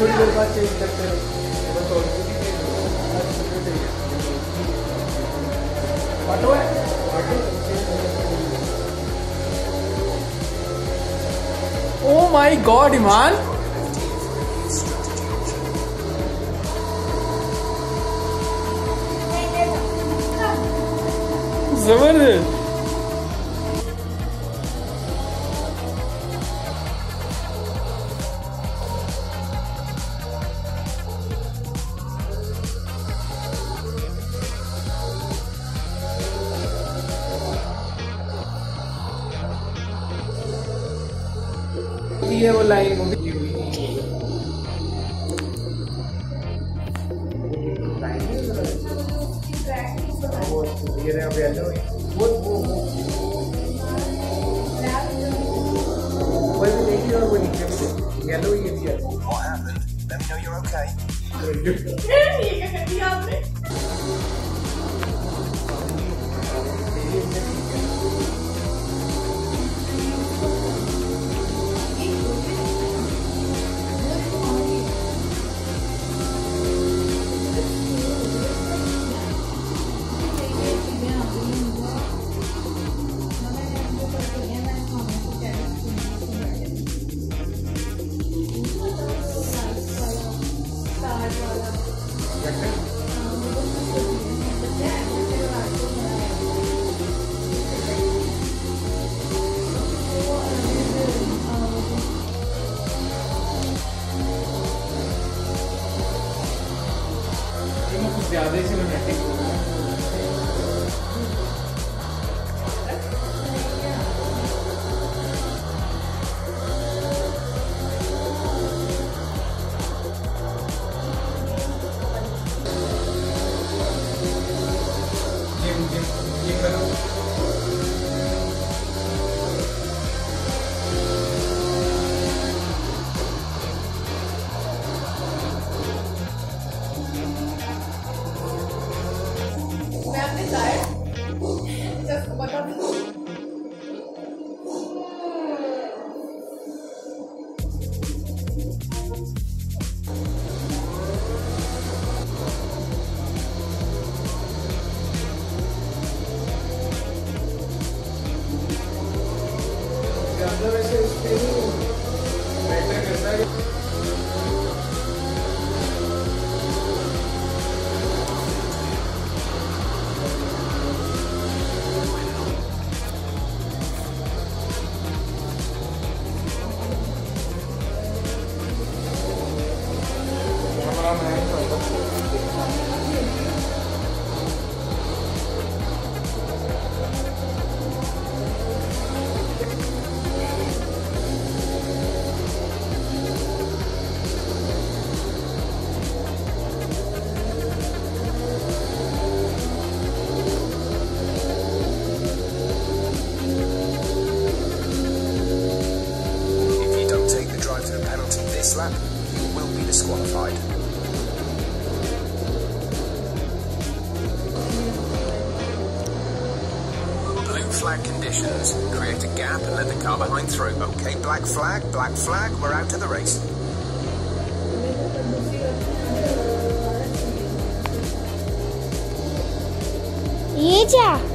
थोड़ी देर बाद चेंज करते नहीं ऑटो है ओ माय गॉड ईमान ज़बरदस्त। है वो लाइन वो भी है What happened? Let me know you're okay. ज़्यादा ही सिनेमैटिक हो। गया Jim Jim Jim penalty this lap, you will be disqualified. Blue flag conditions. Create a gap and let the car behind through. Okay, black flag, black flag, we're out to the race. ये क्या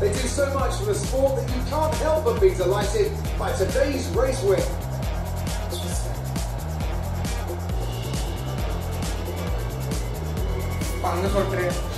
They do so much for the sport that you can't help but be delighted by today's race win. Pangas